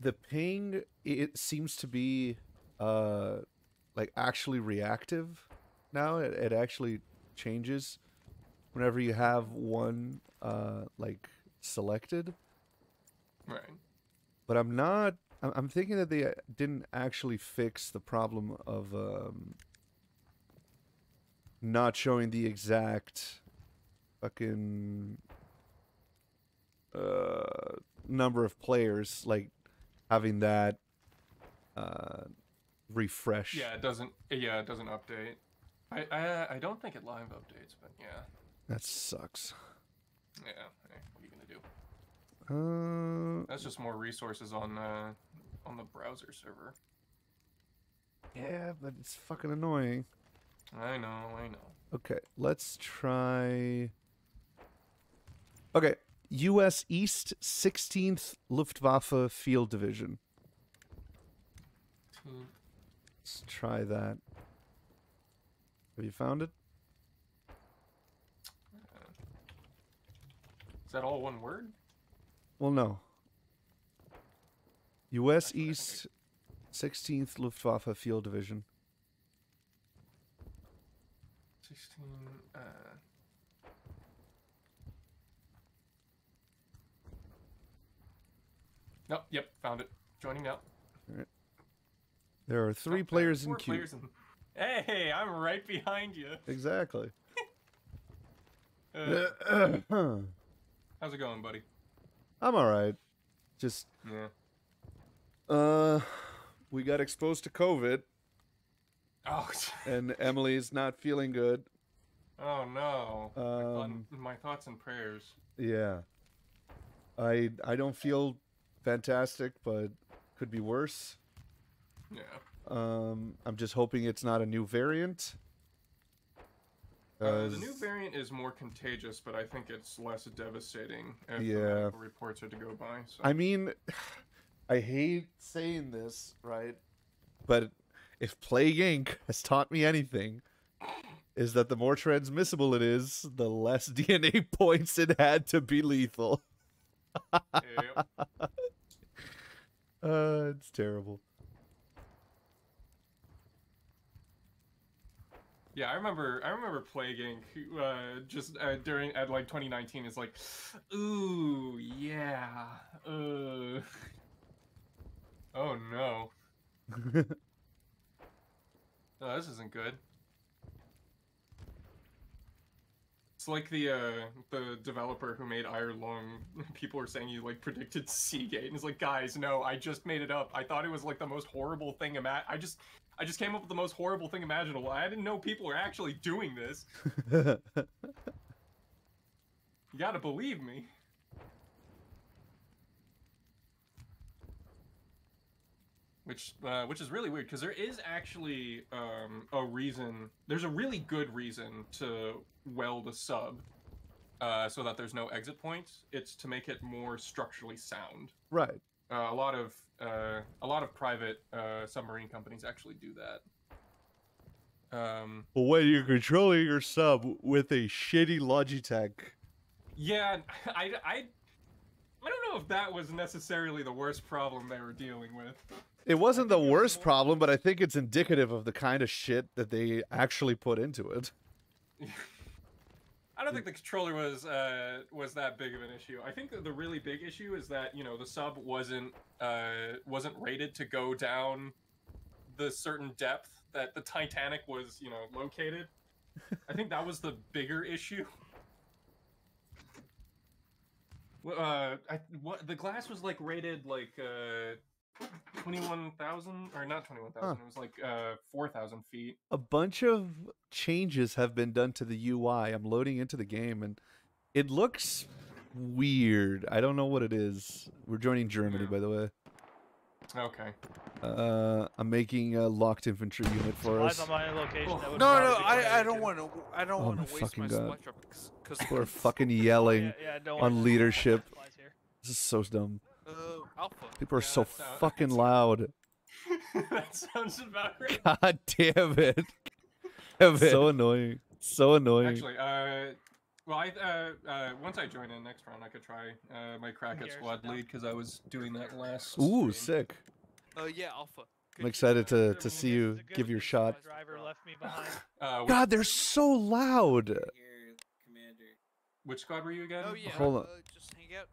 the ping it seems to be uh like actually reactive now. It, it actually changes whenever you have one uh like selected. Right. But I'm not. I'm thinking that they uh, didn't actually fix the problem of um, not showing the exact fucking uh, number of players, like having that uh, refresh. Yeah, it doesn't. Yeah, it doesn't update. I I I don't think it live updates, but yeah, That sucks. yeah. Hey, what are you gonna do? Uh, That's just more resources on uh on the browser server. yeah, but it's fucking annoying. I know, I know. Okay, let's try. Okay, U.S. East 16th Luftwaffe Field Division. Let's try that. Have you found it? Is that all one word? Well, no. U.S. That's what I think East 16th Luftwaffe Field Division. Sixteen. Uh, Nope. Yep. Found it. Joining now. There are three players in queue. players in- Hey, I'm right behind you. Exactly. Uh, how's it going, buddy? I'm all right. Just Yeah. uh, we got exposed to COVID, Oh. and Emily's not feeling good. Oh no. My thought- Um, my thoughts and prayers. Yeah. I I don't feel fantastic, but could be worse. Yeah. Um, I'm just hoping it's not a new variant. Uh, the new variant is more contagious, but I think it's less devastating if Yeah. reports are to go by. So. I mean, I hate saying this, right? But if Plague Inc. has taught me anything, is that the more transmissible it is, the less DNA points it had to be lethal. Yep. Uh, it's terrible. Yeah, I remember. I remember Plague Inc. Uh, just uh, during at like 2019 It's like, ooh yeah, uh. Oh no, no, this isn't good. It's like the uh, the developer who made Iron Lung. People are saying he like predicted Seagate, and it's like, guys, no, I just made it up. I thought it was like the most horrible thing. Ima- I just, I just came up with the most horrible thing imaginable. I didn't know people were actually doing this. You gotta believe me. Which, uh, which is really weird because there is actually um, a reason. There's a really good reason to weld a sub, uh, so that there's no exit points. It's to make it more structurally sound. right. Uh, a lot of uh, a lot of private uh, submarine companies actually do that. Um, Well, when you're controlling your sub with a shitty Logitech, Yeah, I, I, I don't know if that was necessarily the worst problem they were dealing with. it wasn't the think it was worst problem, but I think it's indicative of the kind of shit that they actually put into it. I don't think the controller was uh, was that big of an issue. I think the really big issue is that you know the sub wasn't uh, wasn't rated to go down the certain depth that the Titanic was you know located. I think that was the bigger issue. Uh, I, what the glass was like rated like uh, twenty one thousand or not twenty one thousand. It was like uh, four thousand feet. A bunch of changes have been done to the UI. I'm loading into the game and it looks weird. I don't know what it is. We're joining Germany, Yeah. by the way. Okay. Uh, I'm making a locked infantry unit for us. on my location. Oh, that No, no, I, I don't want to. I don't Oh want to waste fucking my God. supply truck because People are fucking yelling yeah, yeah, on leadership. This is so dumb. Uh, alpha. People are Yeah, so that's, fucking loud. that sounds about right. God damn it. so annoying. So annoying. Actually, uh, Well, I uh, uh, once I join in next round, I could try uh, my crack at squad lead because I was doing that last. Ooh, stream. sick. Oh yeah, Alpha. I'm excited shit, man. to to see you give your shot. Driver left me behind. Uh, God, they're so loud. Here, Commander. which squad were you again? Oh yeah. Hold on. Uh, just hang out.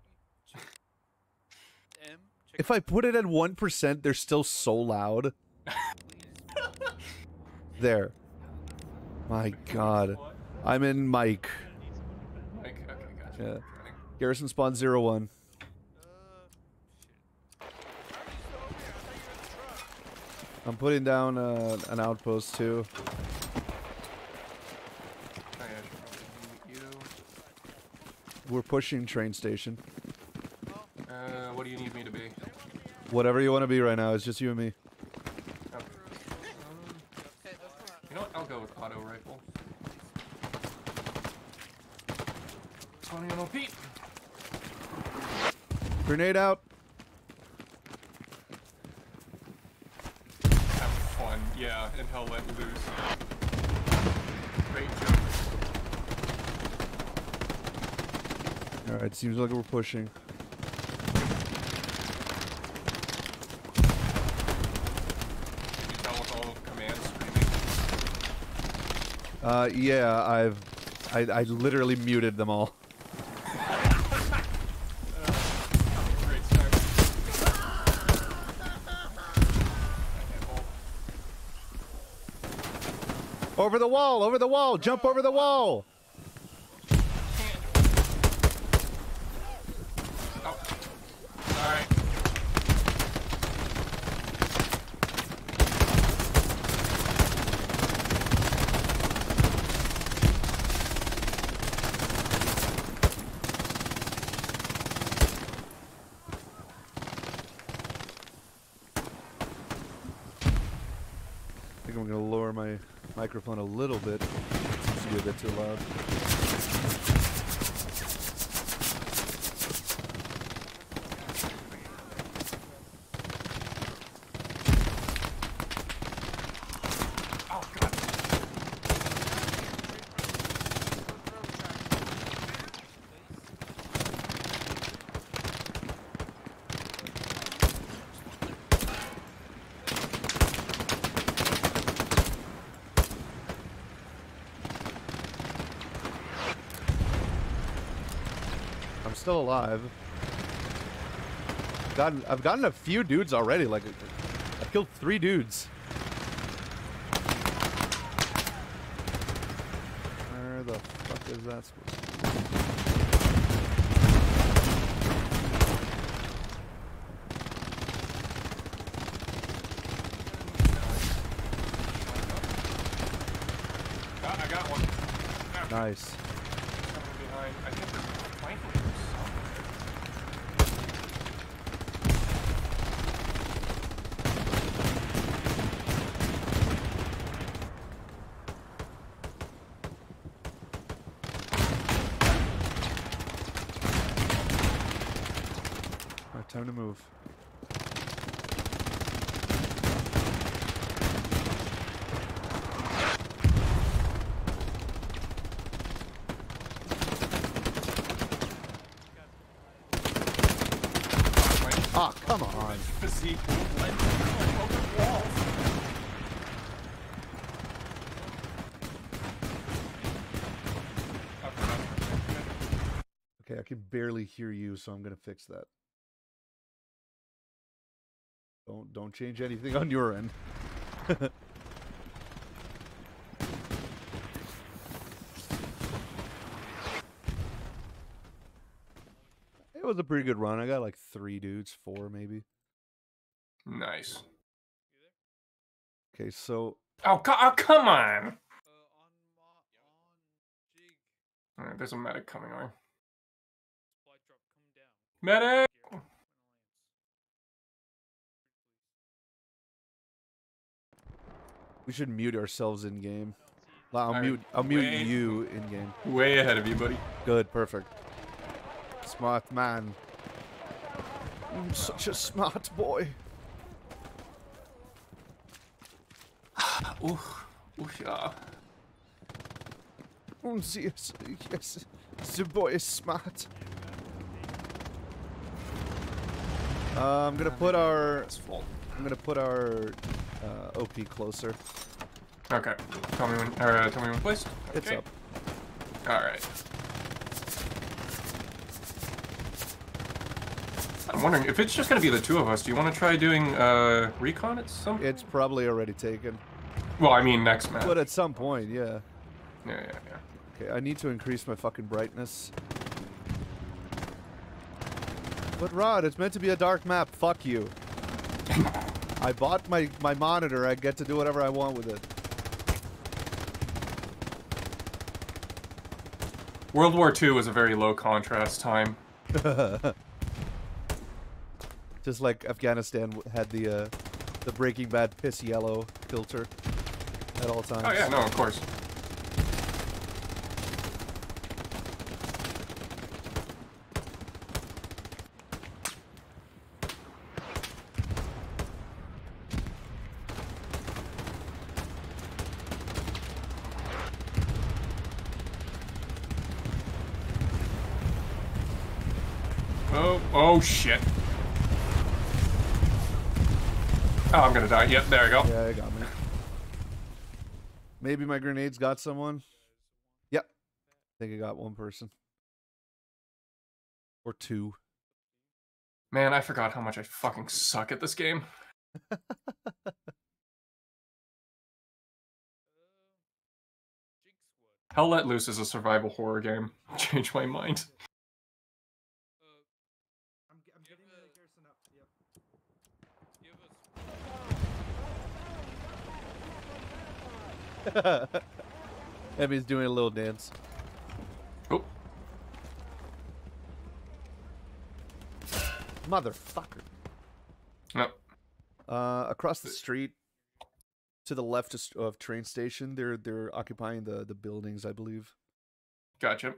Check- M. Check If I put it at one percent, they're still so loud. There. My God, I'm in Mike. Like, okay, gotcha. Yeah. Garrison spawn zero one. Uh, shit. How are you still over here? I thought you were in the truck. I'm putting down uh, an outpost too. Yeah, I should probably mute We're pushing train station. Uh, what do you need me? Whatever you want to be right now, it's just you and me. Okay. Hey, that's not. you know what? I'll go with auto rifle. Twenty on Pete. Grenade out. Have fun, yeah, and hell let loose. Great joke. All right, seems like we're pushing. Can you tell with all commands screaming? Uh, yeah, I've, I, I literally muted them all. Over the wall! Over the wall! Jump over the wall! Oh. Alright. I think I'm gonna lower my microphone a little bit. Seems to be a bit too loud. Oh god. I'm still alive. Gotten, I've gotten a few dudes already. Like, I've killed three dudes. Where the fuck is that supposed to Ah, I got one. Be? Nice. coming behind. I think there's flanking from somewhere. Alright, time to move. Ah, come on. Okay, I can barely hear you, so I'm gonna fix that. Don't don't change anything on your end. it was a pretty good run. I got like three dudes, four maybe. Nice. Okay, so Oh, co- oh come on! Uh, on ma- on jig. Alright, there's a medic coming on. Supply drop coming down. Medic! We should mute ourselves in game. I'll Alright, mute. I'll mute wait. you in game. Way ahead of you, buddy. Good, perfect. Smart man. I'm such a smart boy. Ooh, ooh, yeah. Oh, yes, yes, The boy is smart. Uh, I'm gonna put our I'm gonna put our uh, OP closer. Okay. Tell me when. Uh, tell me when placed. It's up. All right. I'm wondering if it's just gonna be the two of us. Do you want to try doing uh recon at some? It's probably already taken, Well, I mean next match. but at some point, yeah. Yeah, yeah, yeah. Okay, I need to increase my fucking brightness. But Rod, it's meant to be a dark map. Fuck you. I bought my my monitor. I get to do whatever I want with it. World War II was a very low contrast time. Just like Afghanistan had the uh, the Breaking Bad piss yellow filter at all times. Oh yeah, no, of course. Oh, shit. Oh, I'm gonna die. Yep, there we go. Yeah, it got me. Maybe my grenades got someone. Yep. I think I got one person. Or two. Man, I forgot how much I fucking suck at this game. Hell Let Loose is a survival horror game. Change my mind. Uh, I'm, I'm getting the Garrison up. give us. Emmy's doing a little dance. Oh, Motherfucker. no. Uh, across the street, to the left of, of train station, they're they're occupying the the buildings, I believe. Gotcha.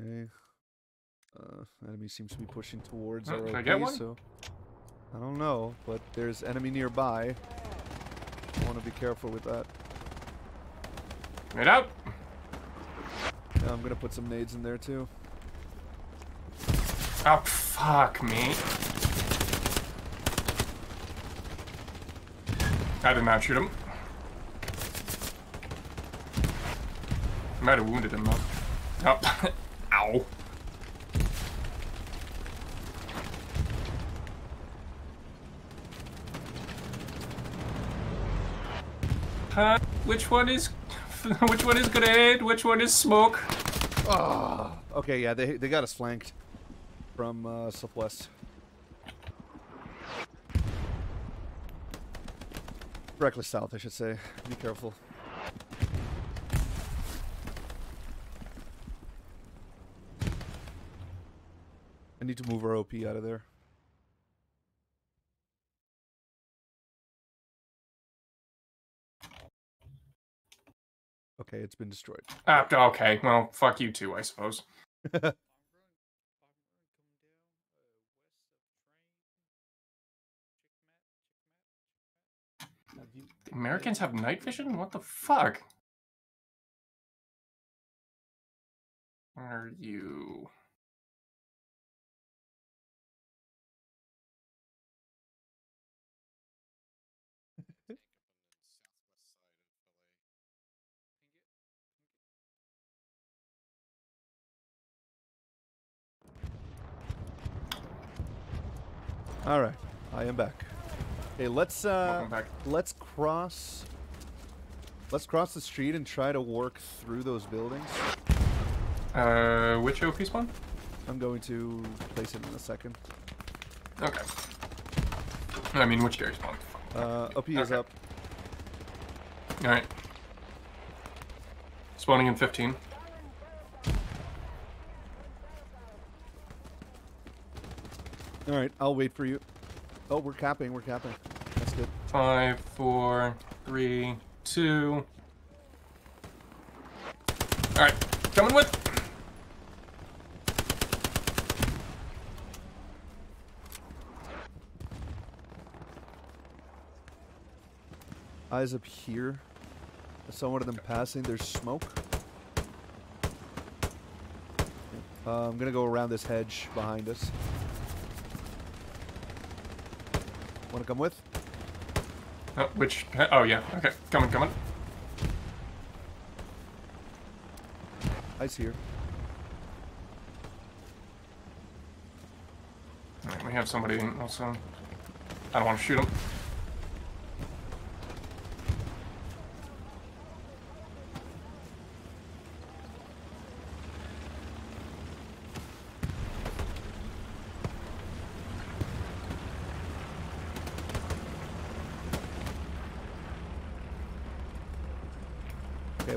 Okay. Uh, enemy seems to be pushing towards Oh, our can I OP, get one? so I don't know, but there's enemy nearby. I want to be careful with that. Get out. Yeah, I'm gonna put some nades in there too. Oh, fuck me. I did not shoot him. Might have wounded him though. Oh. Ow. Huh? Which one is which one is grenade? Which one is smoke? Oh, Okay, yeah, they they got us flanked from uh, southwest. Reckless south, I should say. Be careful. I need to move our OP out of there. Okay, it's been destroyed. Ah, okay, well, fuck you too, I suppose. Uh. Americans have night vision? What the fuck? Where are you? Take it from the southwest side of LA. Ping it. Ping it. All right, I am back. Hey, let's uh, let's cross. Let's cross the street and try to work through those buildings. Uh, which OP spawn? I'm going to place it in a second. Okay. I mean, which Gary spawn? Uh, OP is up. Alright. Spawning in 15. All right, I'll wait for you. Oh, we're capping. We're capping. That's good. Five, four, three, two. All right, coming with. Eyes up here. I saw one of them passing. There's smoke. Uh, I'm gonna go around this hedge behind us. Wanna come with? Oh, which? Uh, oh yeah. Okay, coming, coming. Eyes here. Alright, we have somebody also. I don't want to shoot him.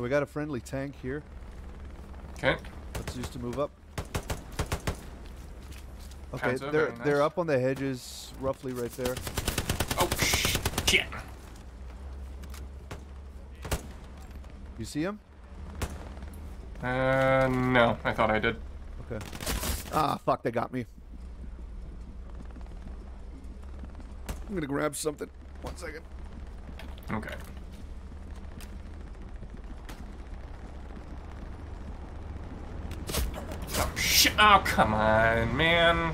We got a friendly tank here. Okay. Let's use to move up. Okay, Panzer, they're very they're up on the hedges, roughly right there. Oh shit. You see him? Uh, no. I thought I did. Okay. Ah, fuck! They got me. I'm gonna grab something. One second. Okay. Oh! Come on, man.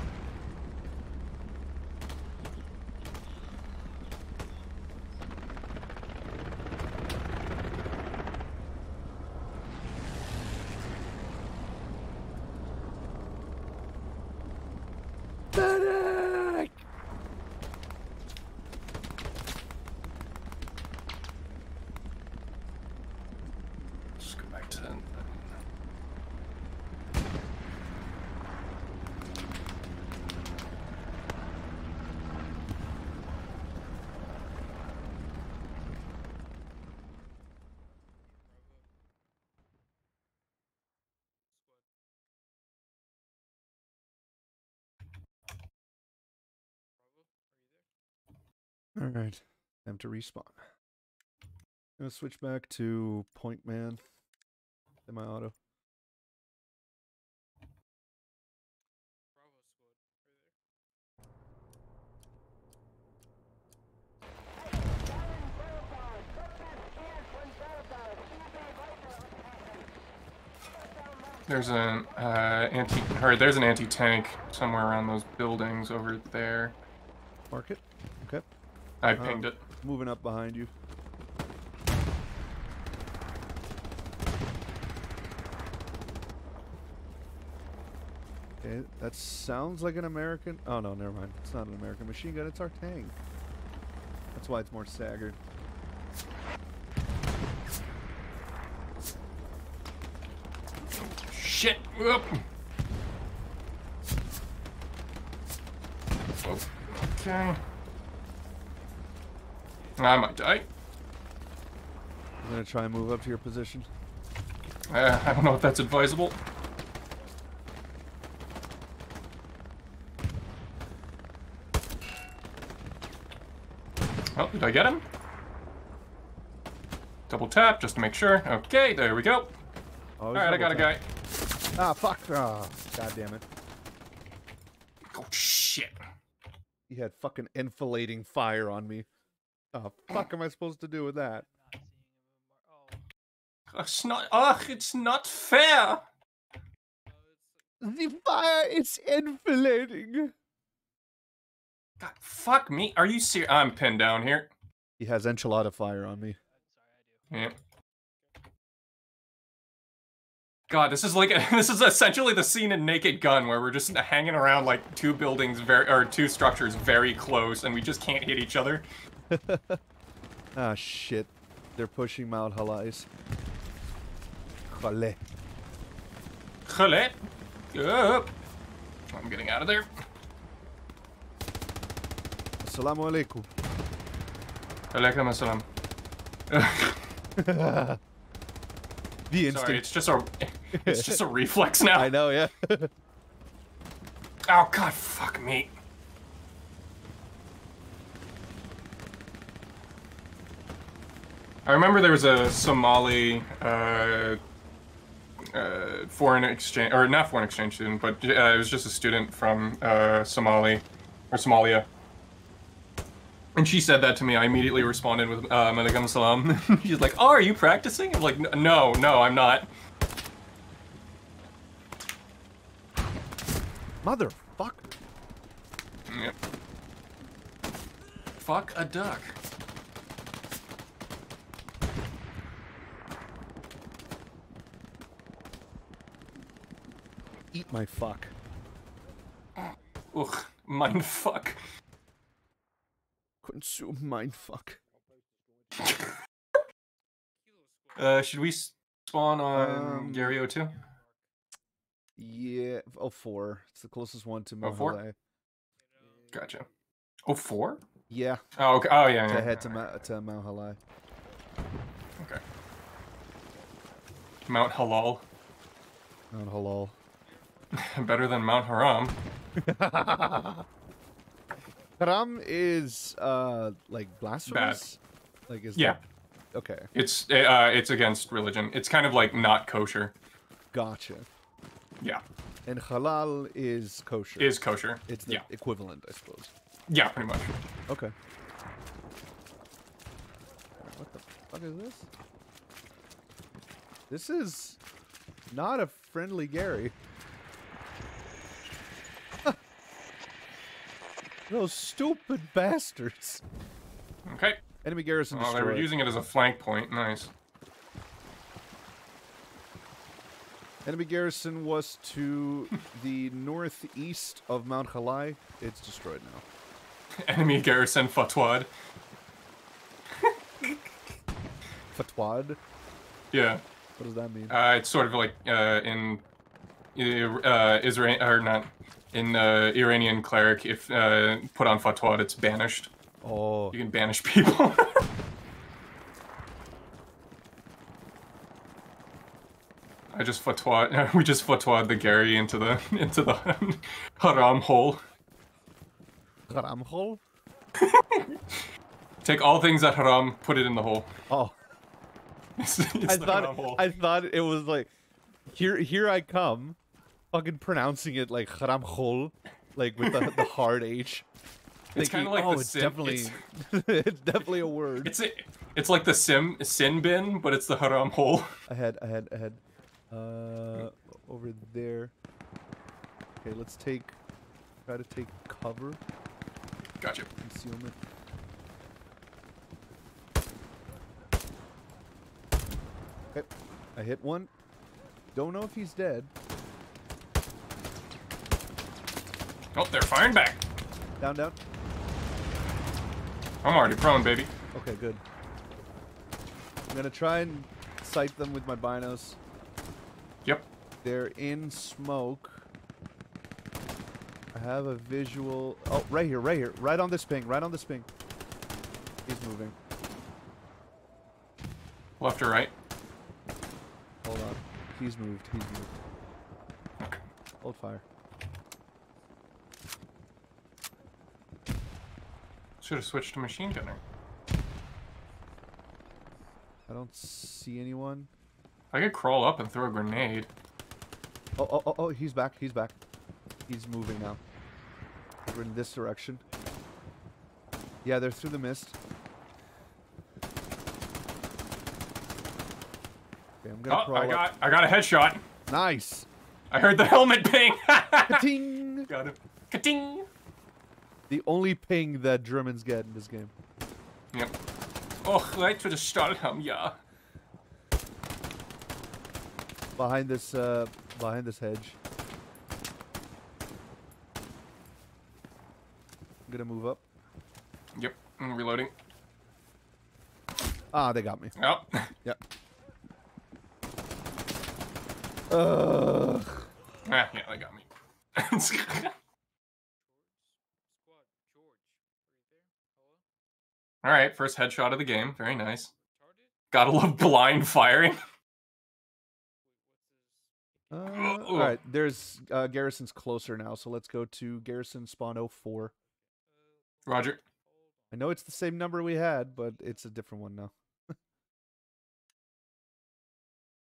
Medic! Let's go back to. All right, time to respawn. Gonna switch back to point man. In my auto. Bravo squad. There's an uh, anti, or there's an anti-tank somewhere around those buildings over there. Mark it. Okay. I Um, pinged it. Moving up behind you. Okay, that sounds like an American. Oh no, never mind. It's not an American machine gun. It's our tank. That's why it's more staggered. Shit! Whoop. Okay. I might die. I'm gonna try and move up to your position. Uh, I don't know if that's advisable. Oh, did I get him? Double tap just to make sure. Okay, there we go. Oh, All right, I got a guy. Ah, fuck! Ah, god damn it! Oh shit! He had fucking enfilading fire on me. Oh, fuck am I supposed to do with that? Not seeing him. Mar- oh, It's not. Ugh, it's not fair. The fire is enfilading. God, fuck me. Are you serious? I'm pinned down here. He has enchilada fire on me. I'm sorry, I do. Yeah. God, this is like this is essentially the scene in Naked Gun where we're just hanging around like two buildings very or two structures very close and we just can't hit each other. Ah, shit. They're pushing Mount Halais. Jale. Khale. Up. I'm getting out of there. Assalamu alaikum. Alaikum assalam. The instant. Sorry, it's just a it's just a reflex now. I know, yeah. Oh god, fuck me. I remember there was a Somali uh, uh, foreign exchange, or not foreign exchange student, but uh, it was just a student from uh, Somali or Somalia. And she said that to me. I immediately responded with uh, "Malaikum salam." She's like, "Oh, are you practicing?" I'm like, "No, no, I'm not." Motherfucker. Yep. Fuck a duck. Eat my fuck. Ugh, mind fuck. Consume mind fuck. Uh, should we spawn on Um, Gary O2? Yeah, oh four. It's the closest one to Oh, four? Mahale. Gotcha. Oh, four? Yeah, Oh, okay. Oh, yeah. to yeah. head to Ma- to Mount Halai. Okay. Mount Halal. Mount Halal. Better than Mount Haram. Haram is uh like blasphemous. Like is Yeah. that- okay, It's uh, it's against religion. It's kind of like not kosher. gotcha. Yeah, And halal is kosher. is kosher. it's the yeah, equivalent, I suppose. yeah, pretty much. Okay. What the fuck is this? This is not a friendly Gary. Those stupid bastards. Okay. Enemy garrison destroyed. Oh, they were using it as a flank point. Nice. Enemy garrison was to the northeast of Mount Halai. It's destroyed now. Enemy garrison Fatwad. Fatwad? Yeah. What does that mean? Uh, it's sort of like uh, in uh, Israel or not in uh, Iranian cleric. If uh, put on fatwa, it's banished. oh, You can banish people. I just fatwa. We just fatwa'd the Gary into the into the haram hole. Haram hole. Take all things that haram, put it in the hole. Oh, It's, it's I thought. I thought it was like here here I come, fucking pronouncing it like Haramhol, like with the, the hard H. It's kinda like oh, the it's sim- definitely it's- it's definitely a word. It's it's like the sim sin bin, but it's the haram hole. Ahead, ahead, ahead. Uh, over there. Okay, let's take. Try to take cover. Gotcha. Concealment. Okay, I hit one. Don't know if he's dead. Oh, they're firing back. Down, down. I'm already prone, baby. Okay, good. I'm gonna try and sight them with my binos. Yep. They're in smoke. I have a visual. Oh, right here, right here, right on this ping, right on this ping. He's moving. Left or right? Hold on. He's moved. He's moved. Hold fire. Should have switched to machine gunner. I don't see anyone. I could crawl up and throw a grenade. Oh, oh, oh, oh, he's back. He's back. He's moving now. We're in this direction. Yeah, they're through the mist. Okay, I'm gonna Oh, crawl I up. got I got a headshot. Nice. I heard the helmet ping. Ting! got him. Ka-ting. The only ping that Germans get in this game. Yep. Oh, right to the Stahlhelm, yeah. Behind this, uh, behind this hedge. I'm gonna move up. Yep. I'm reloading. Ah, they got me. Oh. Yep. Ugh. ah, yeah, they got me. Squad, George. Right there. Hello? All right, first headshot of the game. Very nice. Gotta love blind firing. Uh, all right, there's uh, Garrison's closer now, so let's go to Garrison spawn 04. Uh, Roger. I know it's the same number we had, but it's a different one now.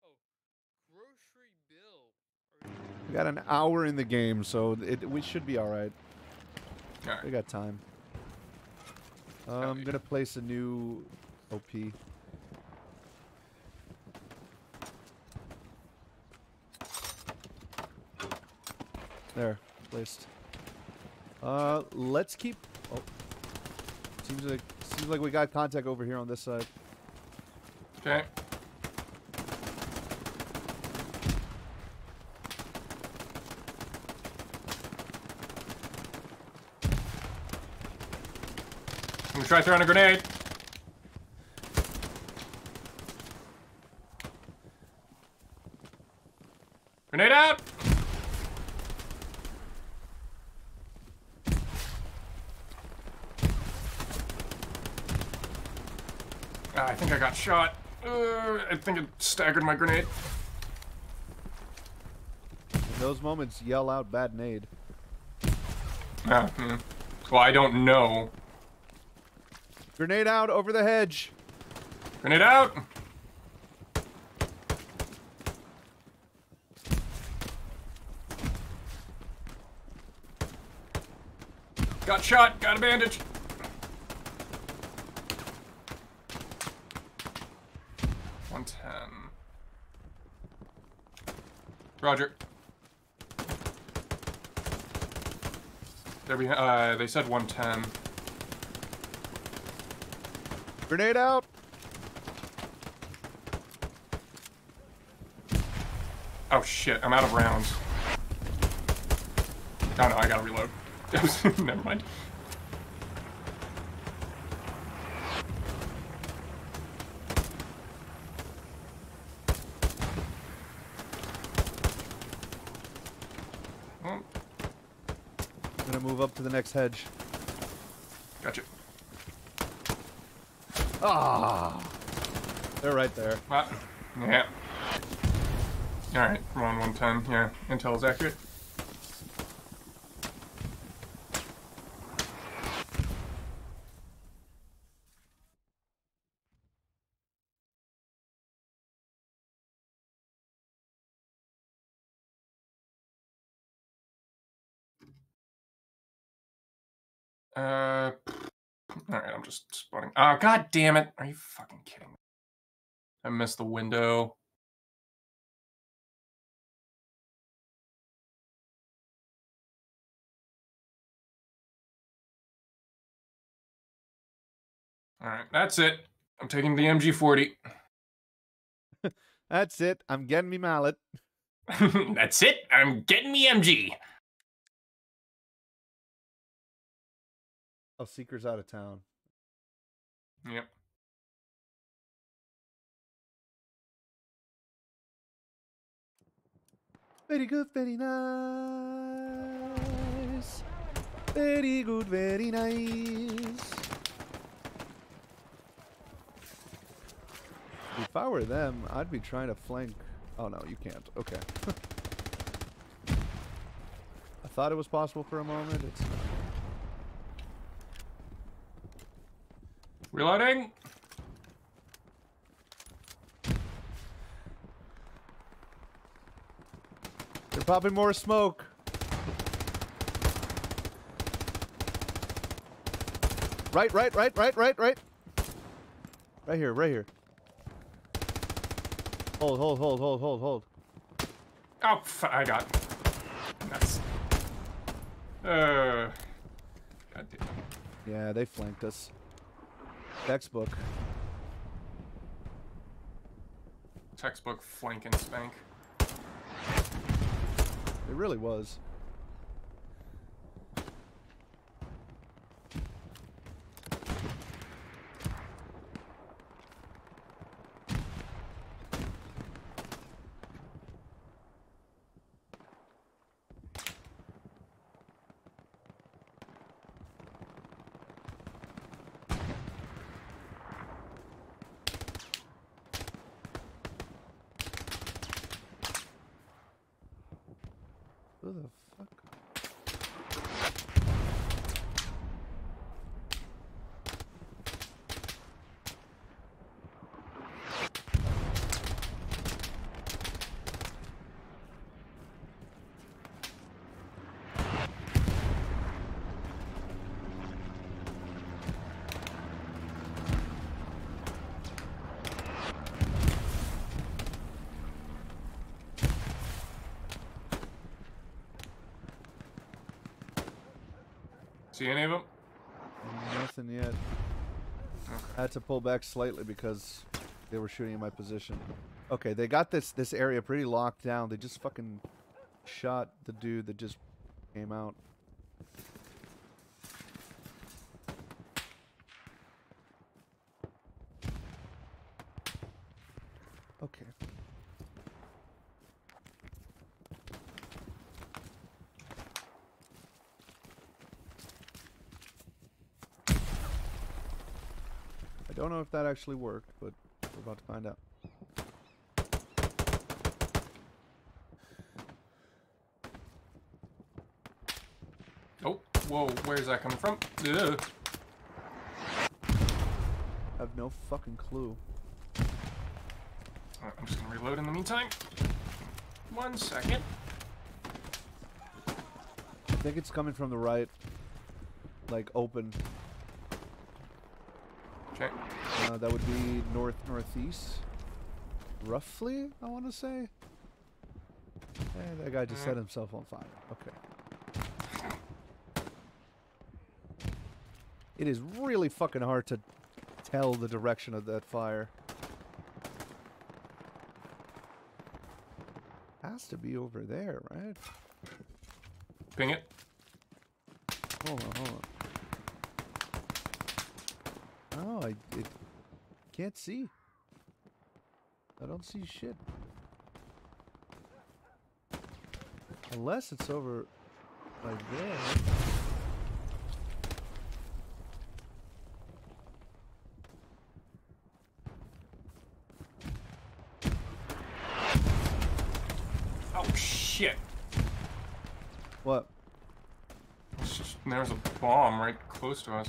Oh, grocery bill. We got an hour in the game, so it, we should be all right. All right. We got time. I'm gonna place a new OP. There, placed. Uh, let's keep. Oh, seems like seems like we got contact over here on this side. Okay. Try throwing a grenade. Grenade out! Ah, I think I got shot. Uh, I think it staggered my grenade. In those moments, yell out "bad nade." Ah, hmm. Well, I don't know. Grenade out over the hedge. Grenade out! Got shot, got a bandage. One ten. Roger. There we uh they said one ten. Grenade out. Oh shit, I'm out of rounds. Oh no, I gotta reload. Never mind. I'm gonna move up to the next hedge. gotcha. Ah, they're right there. Ah, yeah. Alright, we're on 110. Yeah, intel is accurate. Uh, just spotting. Oh, god damn it. Are you fucking kidding me? I missed the window. Alright, that's it. I'm taking the MG40. That's it. I'm getting me mallet. that's it. I'm getting me MG. Oh, Seeker's out of town. Yep. Very good, very nice. Very good, very nice. If I were them, I'd be trying to flank. Oh no, you can't. Okay. I thought it was possible for a moment. It's not. Reloading. They're popping more smoke. Right, right, right, right, right, right. Right here, right here. Hold, hold, hold, hold, hold, hold. Oh, f- I got. Nice. Uh. God damn. Yeah, they flanked us. Textbook. Textbook flank and spank. It really was. Who the fuck? See any of them? Nothing yet. I had to pull back slightly because they were shooting in my position. Okay, they got this this area pretty locked down. They just fucking shot the dude that just came out. Okay. I don't know if that actually worked, but we're about to find out. Oh, whoa, where's that coming from? Ugh. I have no fucking clue. Alright, I'm just gonna reload in the meantime. One second. I think it's coming from the right. Like open. Uh, that would be north northeast. Roughly, I want to say. Hey, that guy just set himself on fire. Okay. It is really fucking hard to tell the direction of that fire. Has to be over there, right? Ping it. Hold on, hold on. Oh, I it, can't see. I don't see shit. Unless it's over like there. Oh shit. What? Just- There's a bomb right close to us.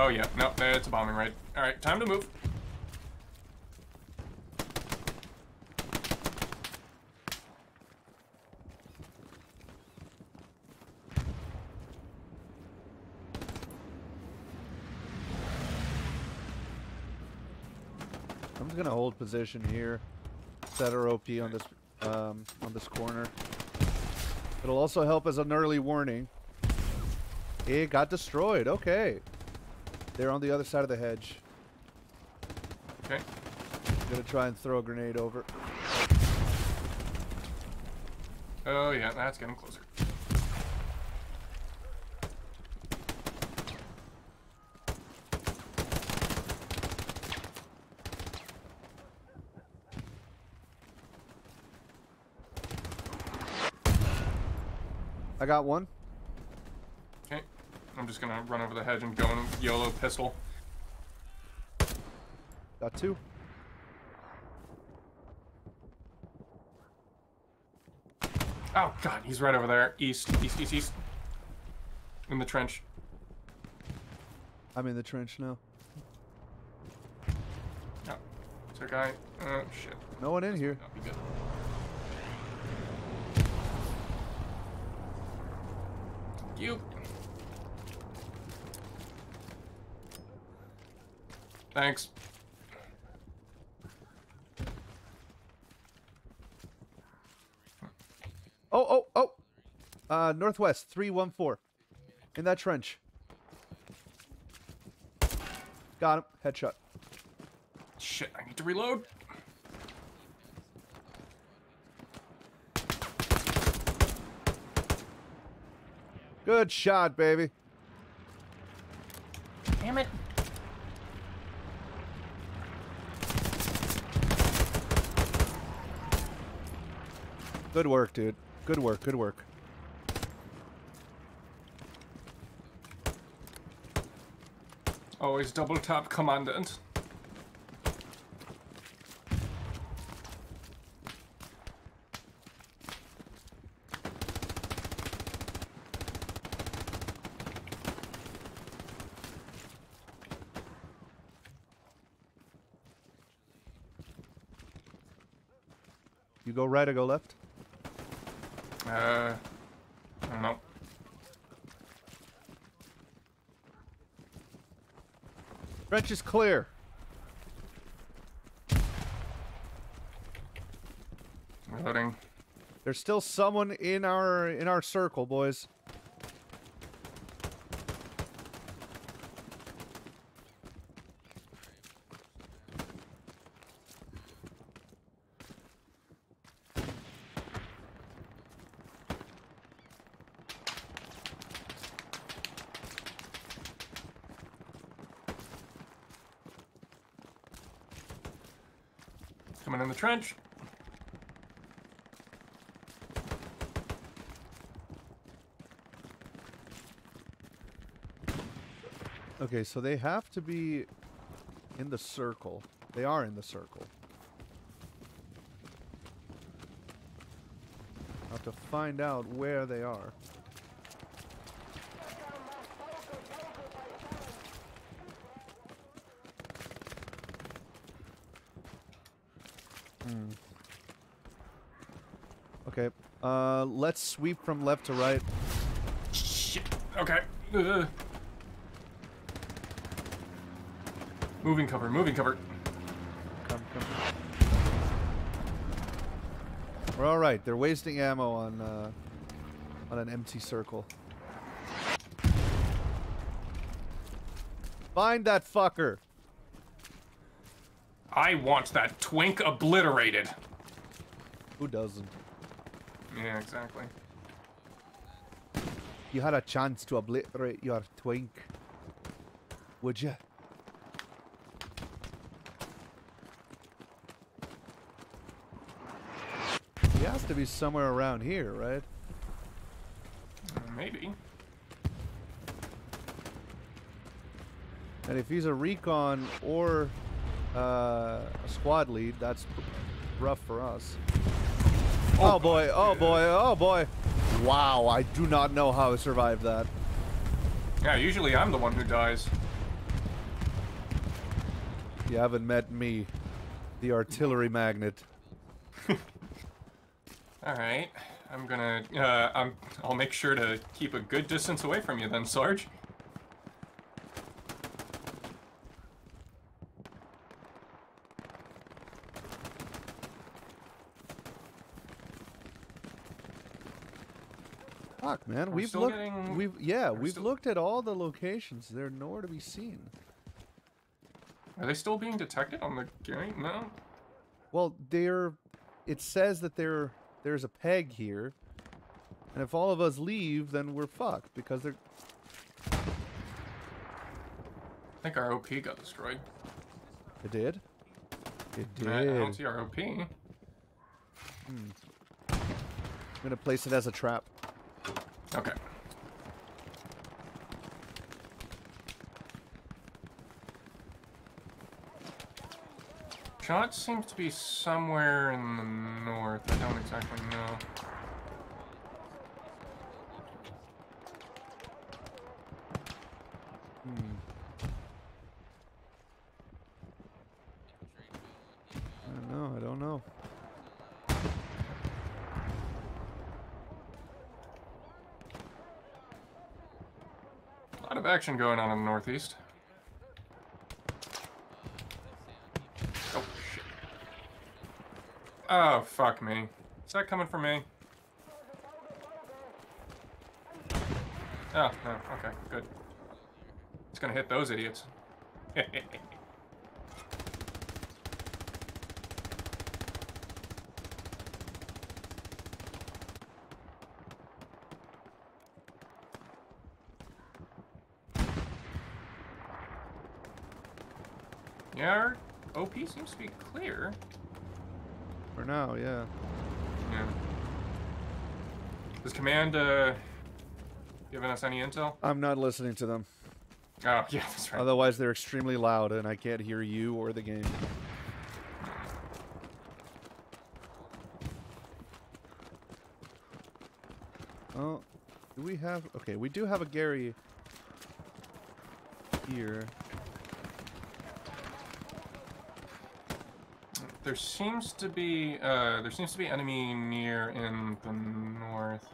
Oh yeah, no, it's a bombing raid. Alright, time to move. I'm just gonna hold position here. Set our OP on this um, on this corner. It'll also help as an early warning. It got destroyed. Okay. They're on the other side of the hedge. Okay. I'm gonna try and throw a grenade over. Oh yeah, that's getting closer. I got one. I'm just gonna run over the hedge and go in YOLO pistol. Got two. Oh god, he's right over there. East, east, east, east. In the trench. I'm in the trench now. Oh, there a guy? Oh shit. No one in here. Be good. You. Thanks. Oh, oh, oh. Uh, northwest, 314. In that trench. Got him. Headshot. Shit, I need to reload. Good shot, baby. Good work, dude. Good work, good work. Always double tap commandant. You go right, or go left. Hatch is clear. There's still someone in our in our circle, boys. Coming in the trench. Okay, so they have to be in the circle. They are in the circle. I have to find out where they are. Hmm. Okay, uh, let's sweep from left to right. Shit. Okay. Ugh. Moving cover, moving cover. Come, come. We're all right. They're wasting ammo on uh, on an empty circle. Find that fucker. I want that twink obliterated. Who doesn't? Yeah, exactly. You had a chance to obliterate your twink. Would you? He has to be somewhere around here, right? Maybe. And if he's a recon or uh, a squad lead, that's rough for us. Oh, boy, oh boy, oh boy. Wow, I do not know how I survived that. Yeah, usually I'm the one who dies. You haven't met me, the artillery magnet. All right. I'm gonna. Uh, I'm. I'll make sure to keep a good distance away from you then, Sarge. Man, We're we've looked. getting- We've yeah, we're we've still- looked at all the locations. They're nowhere to be seen. Are they still being detected on the game? No. Well, they're. It says that there there's a peg here, and if all of us leave, then we're fucked because they're. I think our OP got destroyed. It did. It did. I don't see our OP. Hmm. I'm gonna place it as a trap. Okay. Shot seems to be somewhere in the north. I don't exactly know. Hmm. I don't know. I don't know. A lot of action going on in the northeast. Oh, shit. Oh, fuck me. Is that coming from me? Oh, no. Okay, good. It's gonna hit those idiots. yeah, our OP seems to be clear. For now, yeah. Yeah. Is command uh giving us any intel? I'm not listening to them. Oh yeah, that's right. Otherwise, they're extremely loud, and I can't hear you or the game. Oh, do we have? Okay, we do have a Gary here. There seems to be uh there seems to be enemy near in the north.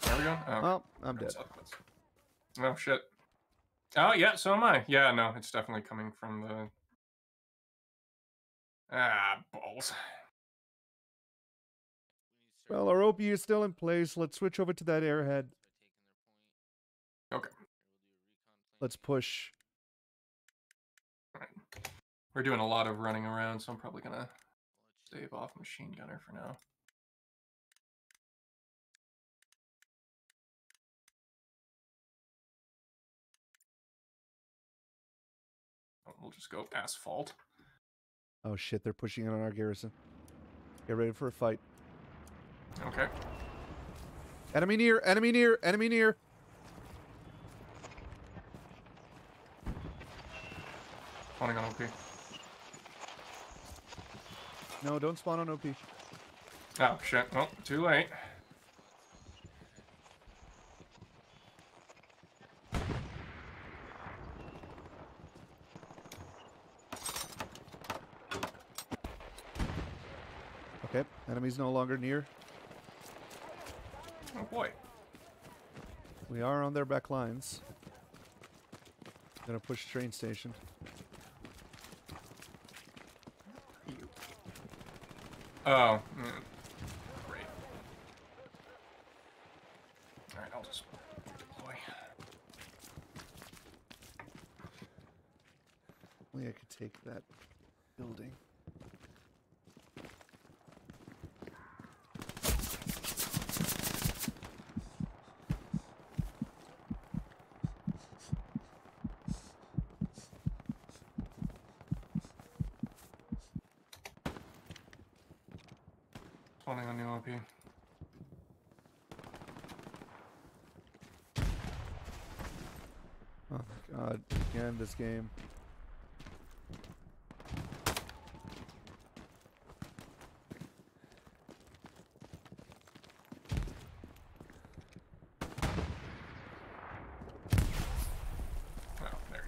There we go. Oh, Oh, I'm dead. Oh shit. Oh yeah, so am I. Yeah, no, it's definitely coming from the Ah, balls. We need to Well, our OP is still in place. Let's switch over to that airhead. Okay. Let's taking We're doing a lot of running around, so I'm probably gonna stave off machine gunner for now. Oh, We'll just go asphalt. Oh shit, they're pushing in on our garrison. Get ready for a fight. Okay. Enemy near, enemy near, enemy near. Spawning on OP. No, don't spawn on OP. Oh shit. Oh, too late. Okay, enemy's no longer near. Oh boy. We are on their back lines. Gonna push train station. Oh. mm, Great. Alright, I'll just deploy. Only I could take that building. Spawning on new OP. Oh my again this game. Oh, there.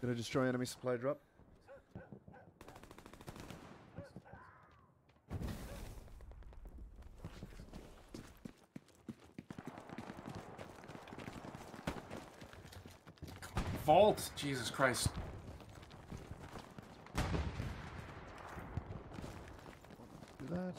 Gonna destroy enemy supply drop. Jesus Christ. Do that.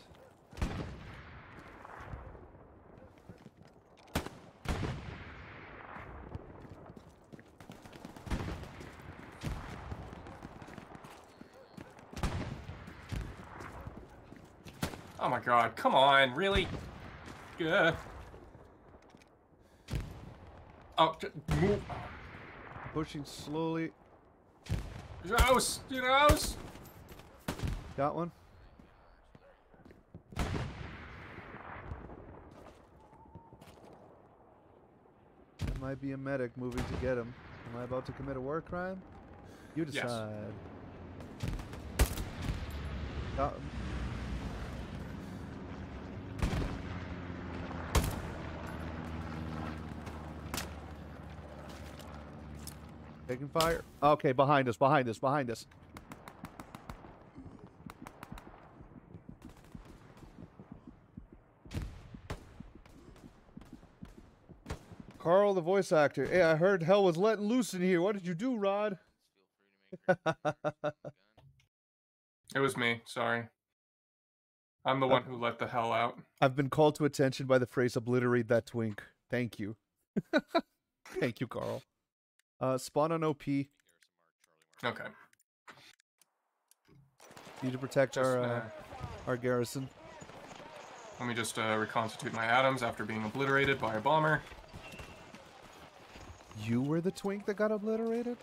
Oh my god, come on, really? Yeah. Oh, move. Pushing slowly. Joust! Joust! Got one. That might be a medic moving to get him. Am I about to commit a war crime? You decide. Got him. Taking fire. Okay, behind us, behind us, behind us. Carl, the voice actor. Hey, I heard hell was letting loose in here. What did you do, Rod? Feel free to make your gun. It was me, sorry. I'm the uh, one who let the hell out. I've been called to attention by the phrase obliterate that twink. Thank you. Thank you, Carl. Uh, spawn on OP. Okay. Need to protect Just, our uh, uh, our garrison. let me just uh, reconstitute my atoms after being obliterated by a bomber. You were the twink that got obliterated?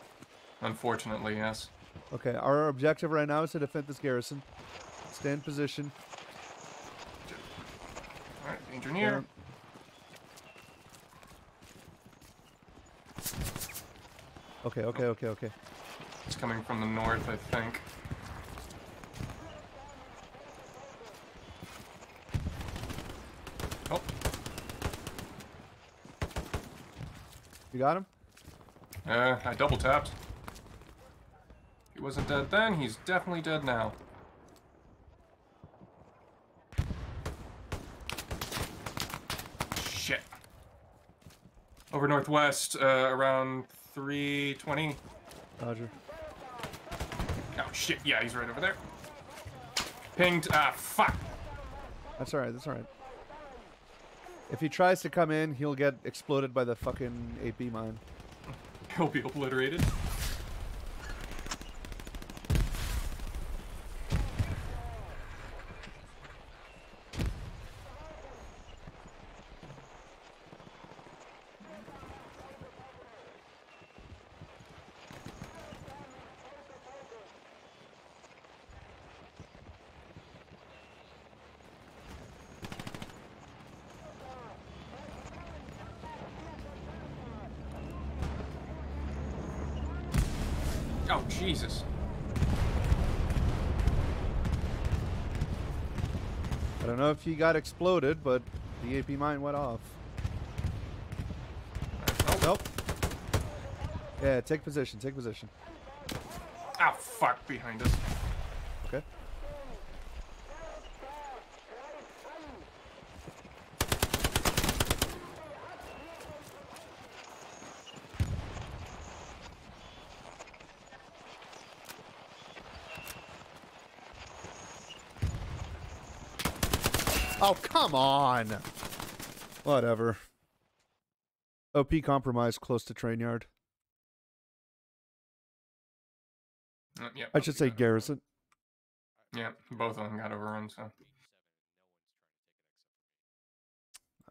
Unfortunately, yes. Okay, our objective right now is to defend this garrison. Stand position. Alright, engineer. Okay, okay, okay, okay. It's coming from the north, I think. Oh, You got him? uh, I double tapped. He wasn't dead then, he's definitely dead now. Shit. Over northwest, uh, around 320. Roger. Oh, shit, yeah, he's right over there. Pinged. Ah, fuck. That's alright, that's alright. If he tries to come in, he'll get exploded by the fucking AP mine. He'll be obliterated. Oh, Jesus. I don't know if he got exploded, but the AP mine went off. Oh, Nope. Yeah, take position, take position. ah, fuck, behind us. Oh, come on. Whatever. OP compromise close to train yard. Uh, yeah, I should say both- garrison. Yeah, both of them got overrun, so.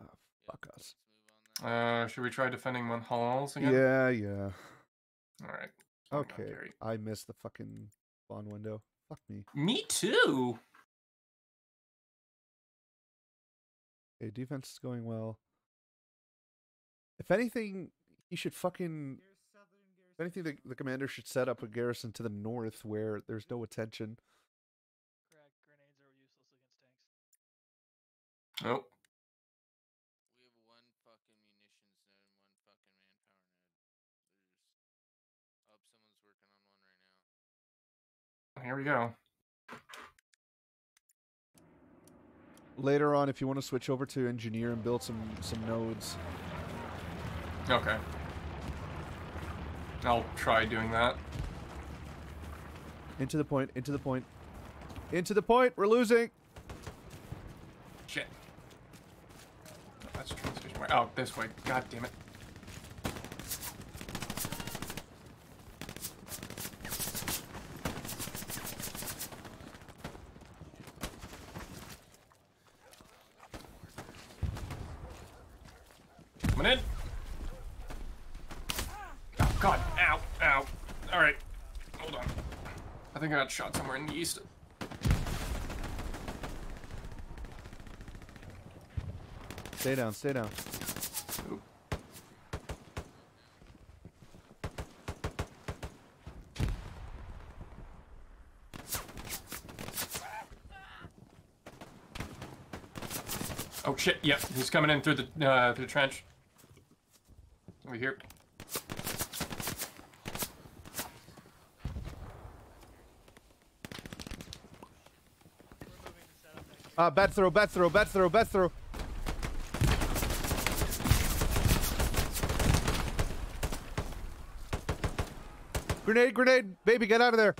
Oh, fuck us. Uh, should we try defending one halls again? Yeah, yeah. Alright. Okay. I missed the fucking spawn window. Fuck me. Me too! Okay, defense is going well. If anything, he should fucking. If anything, the, the commander should set up a garrison to the north where there's no attention. Correct. Grenades are useless against tanks. Nope. We have one fucking munitions net and one fucking manpower net. There's. Oh, someone's working on one right now. Here we go. Later on, if you want to switch over to engineer and build some some nodes, Okay. I'll try doing that. into the point, into the point, into the point. We're losing. Shit. That's way. Oh, this way. God damn it. Coming in. Oh god. Ow. Ow. Alright. Hold on. I think I got shot somewhere in the east. Stay down. Stay down. Oh shit! Yep, he's coming in through the uh, through the trench. Over here. We're moving to set up next. Uh, bat throw. Bat throw. Bat throw. Bat throw. Grenade! Grenade! Baby, get out of there!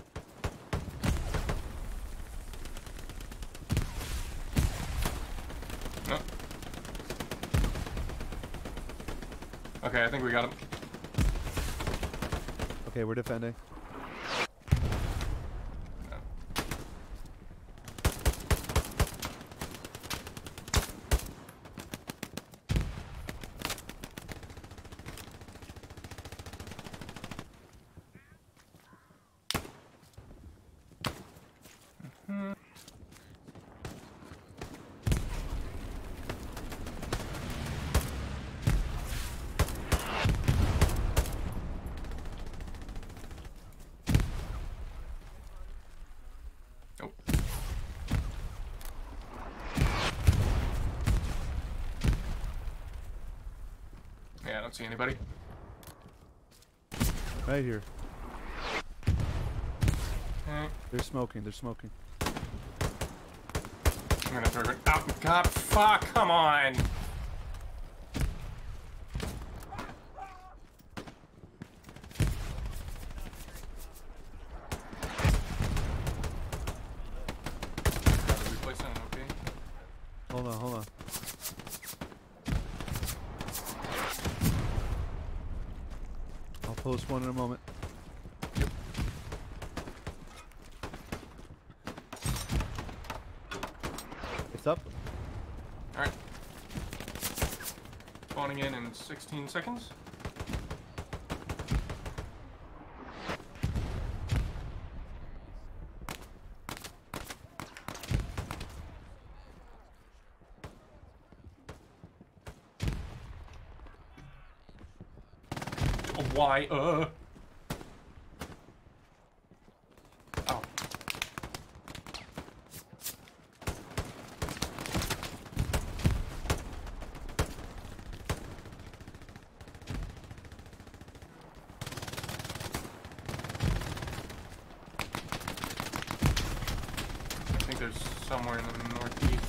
No. Okay, I think we got him. Okay, we're defending. Nope. Yeah, I don't see anybody. Right here. Okay, They're smoking. They're smoking. I'm gonna throw it out. Oh, God, fuck! Come on! Hold on, hold on. I'll post one in a moment. It's up. All right. Spawning in in 16 seconds. Oh, Why? Uh. Oh. I think there's somewhere in the northeast.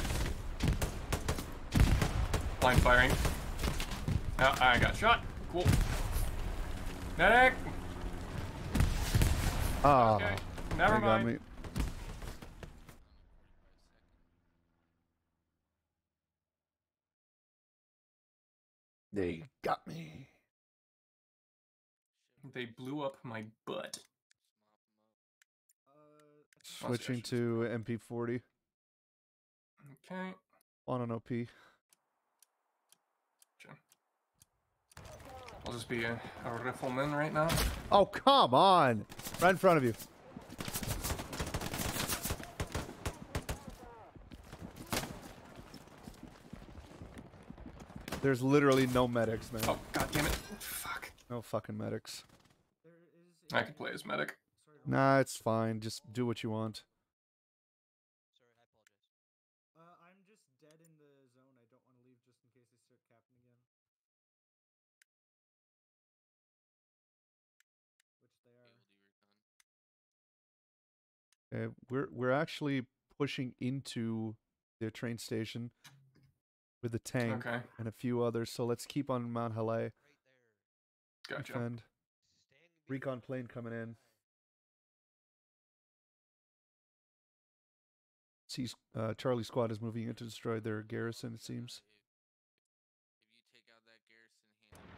Blind firing. Oh, I got shot. Cool. Medic! Ah, Okay. Never got mind. me. They got me. They blew up my butt. Switching to MP40 Okay. on an OP. Gotcha. I'll just be a, a rifleman right now. Oh, come on! Right in front of you. There's literally no medics, man. Oh, god damn it. Fuck. No fucking medics. I could play as medic. Nah, it's fine. Just do what you want. Sorry, I apologize. Uh, I'm just dead in the zone. I don't want to leave just in case they start capping again. Which they are. Uh, we're we're actually pushing into the train station with a tank Okay. and a few others. So let's keep on Mount Halais. Right. Gotcha. Defend. Recon plane coming in. See, uh, Charlie Squad is moving in to destroy their garrison. It seems. If, if you take out that garrison,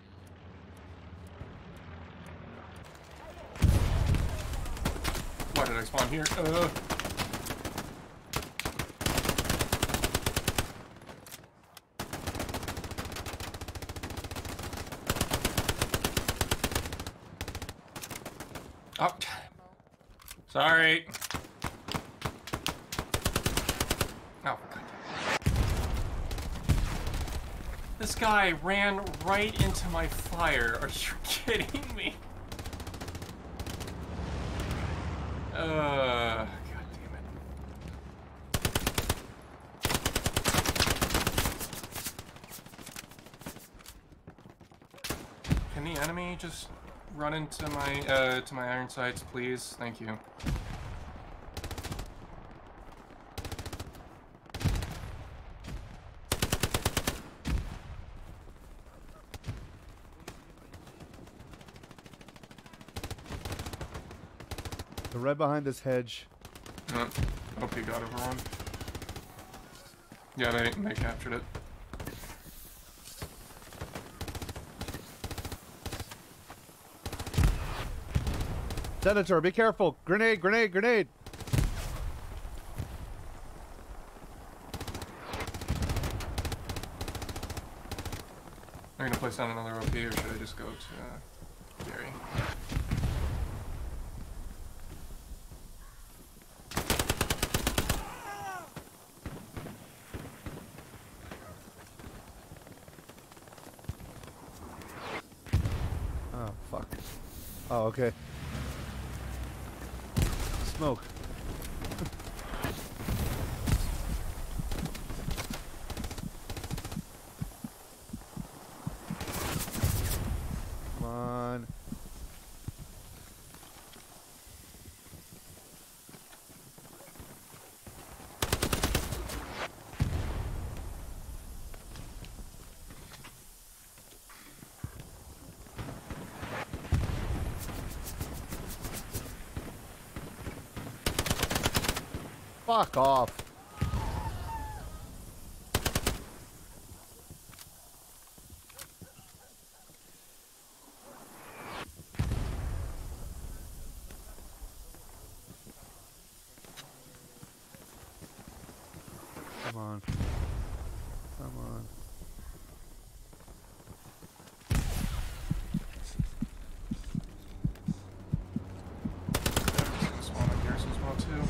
hand Why did I spawn here? Uh. Oh. Sorry. Oh, God. This guy ran right into my fire. Are you kidding me? God damn it. Can the enemy just run into my uh to my iron sights, please? Thank you. Right behind this hedge. Uh, hope you got everyone. Yeah, they they captured it. Senator, be careful! Grenade! Grenade! Grenade! Are you gonna place down another OP or should I just go to uh, Gary? Oh fuck. Oh okay. Smoke. Come on. Fuck off. Come on. Come on. Spawn on Garrison as well too.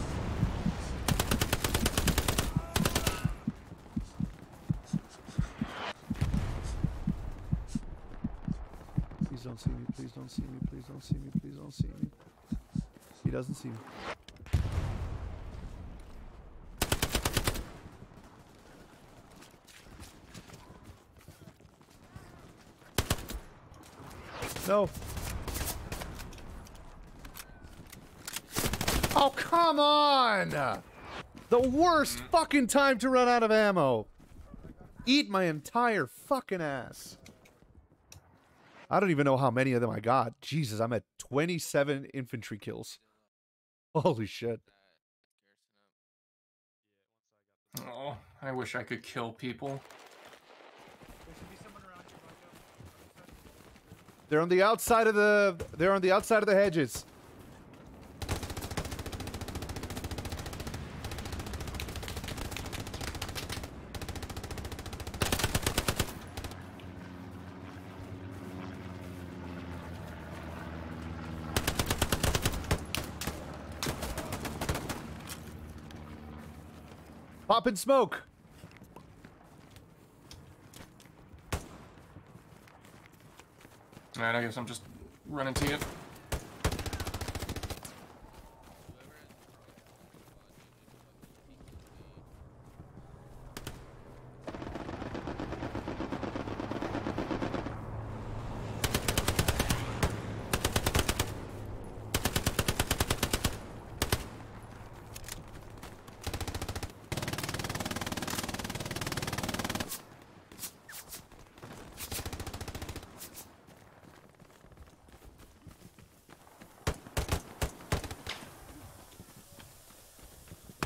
Please don't see me. Please don't see me. Please don't see me. Please don't see me. He doesn't see me. No. Oh, come on! The worst mm. fucking time to run out of ammo. Eat my entire fucking ass. I don't even know how many of them I got. Jesus, I'm at 27 infantry kills. Holy shit. Oh, I wish I could kill people. There should be someone around you, Marco. They're on the outside of the they're on the outside of the hedges. And smoke. Alright, I guess I'm just running to you.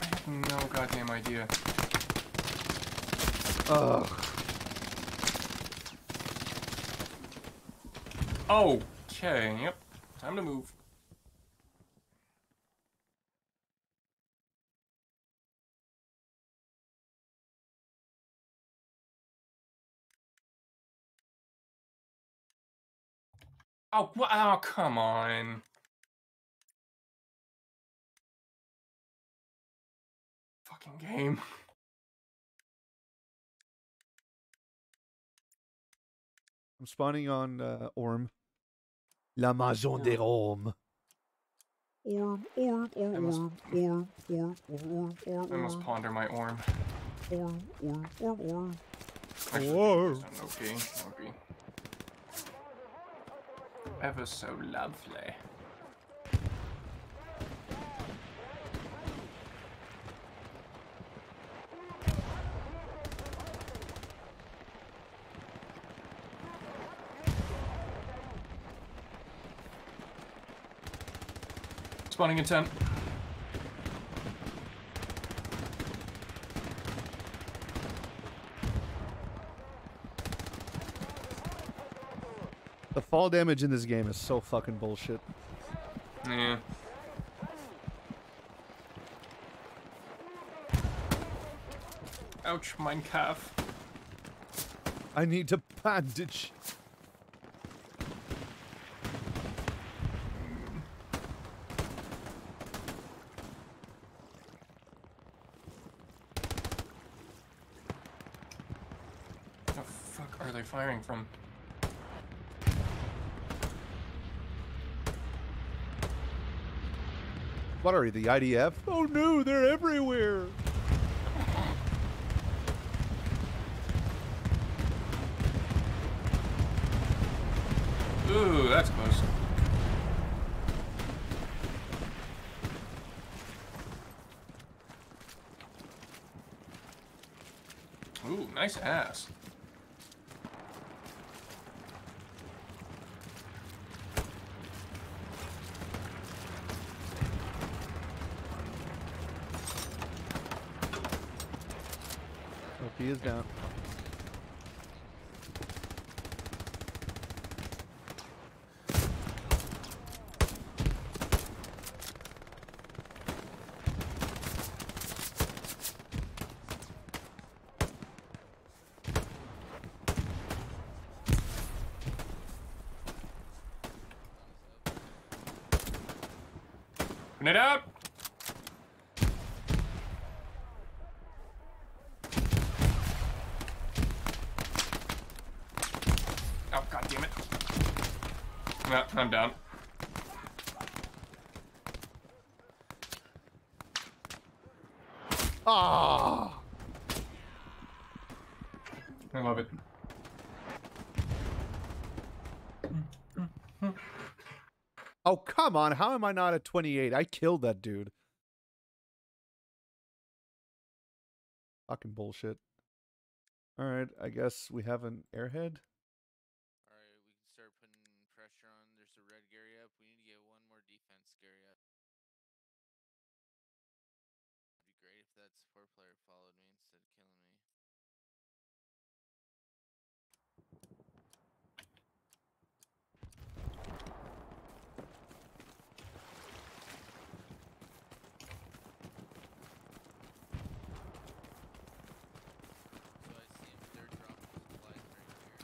I have no goddamn idea. Ugh. Okay, yep. Time to move. Oh, oh, come on. Fucking game. I'm spawning on uh, Orm. La Maison des Ormes. Orm, Orm, Orm, I must- Orm, Orm, Orm, Orm, Orm, I must ponder my orm. Orm, Orm, Orm, Orm. Actually, Whoa. it's an OP. OP. Ever so lovely. Spawning intent. The fall damage in this game is so fucking bullshit. Yeah. Ouch, mein calf. I need to bandage. The fuck are they firing from? What are you, the IDF? Oh no, they're everywhere. Ooh, that's close. Ooh, nice ass. He is down. Open it up! No, I'm down. Ah! I love it. Oh, come on. How am I not at 28? I killed that dude. Fucking bullshit. Alright, I guess we have an airhead. Alright, we can start putting pressure on. There's a red Gary up. We need to get one more defense Gary up. It'd be great if that support player followed me instead of killing me. So I see him, they're dropping supplies right here.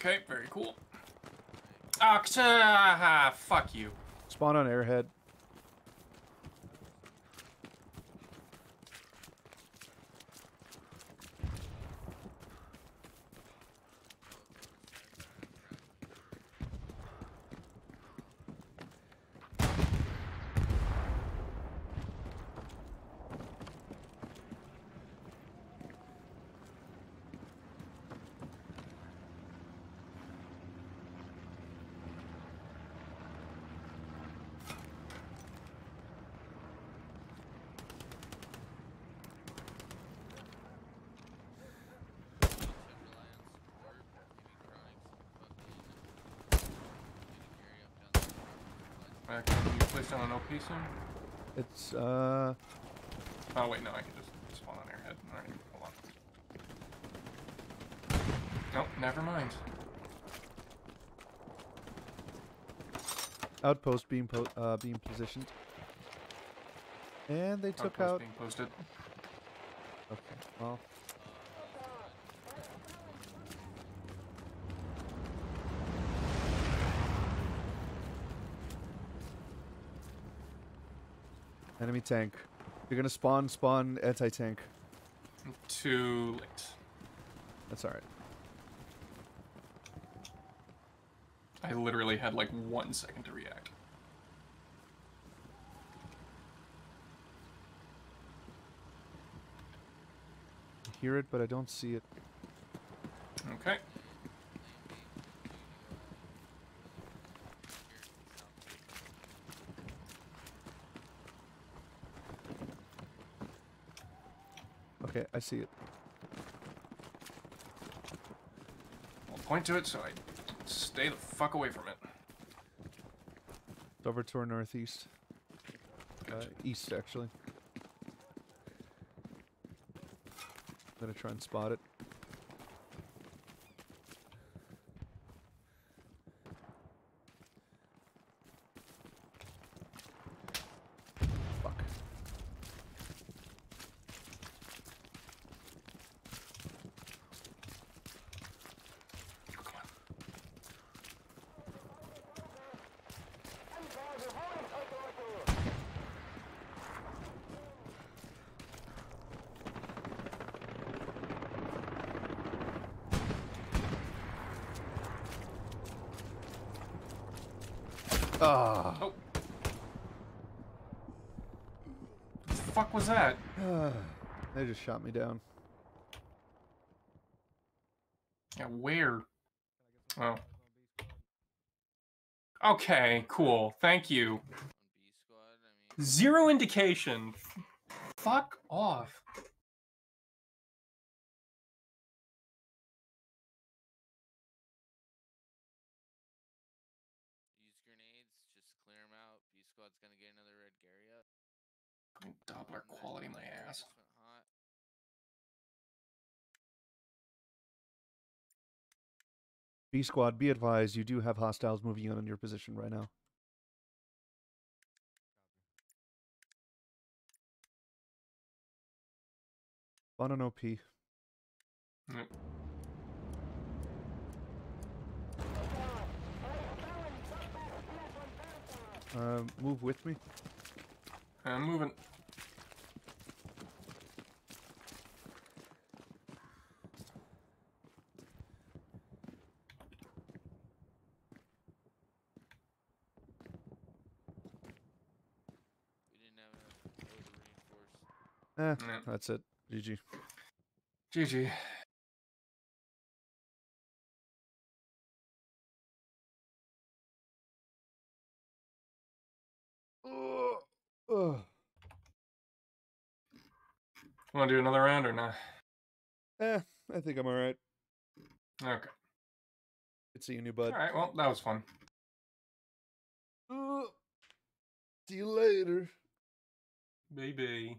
Okay, very cool. Ah, fuck you. Spawn on airhead. Should rely on support, maybe crying some fucking getting Gary up down there. dropping supplies. Uh, can you place down an OP soon? It's, uh. Oh wait, no, I can just spawn on airhead. Alright, hold on. Nope, never mind. Outpost being po- uh, being positioned. And they took Outpost out. being posted. Okay, well. Enemy tank. You're gonna spawn, spawn anti-tank. Too late. That's alright. I literally had like one second to react. I hear it, but I don't see it. Okay. Okay, I see it. I'll point to it so I stay the fuck away from it. It's over to our northeast. Uh, east, actually. I'm gonna try and spot it. Ah. Oh. The fuck was that? they just shot me down. Yeah, where? Oh. Okay, cool. Thank you. On B squad, I mean, Zero indication. Fuck off. use grenades, just clear them out. B squad's gonna get another red Gary up. Fucking Doppler quality my ass. just went hot. B squad, be advised, you do have hostiles moving in on your position right now. On OP. Yep. Uh, move with me. I'm moving. We didn't have enough wood to reinforce. Eh, Yeah. that's it. GG. GG. Ugh. Want to do another round or not? Eh, I think I'm all right. Okay. Good seeing you, new bud. All right. Well, that was fun. Ugh. See you later. Baby.